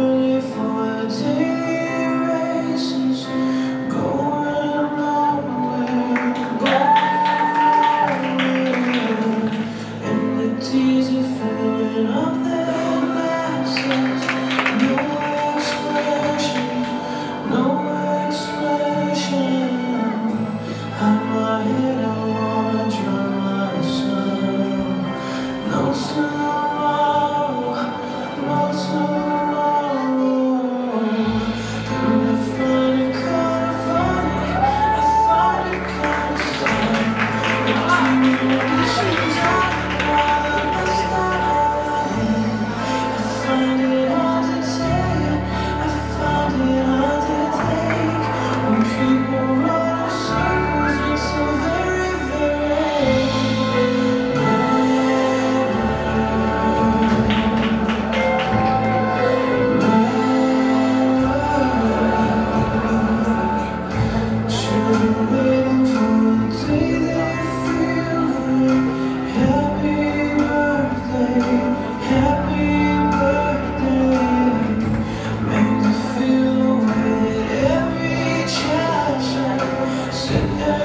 only for a day. Yeah.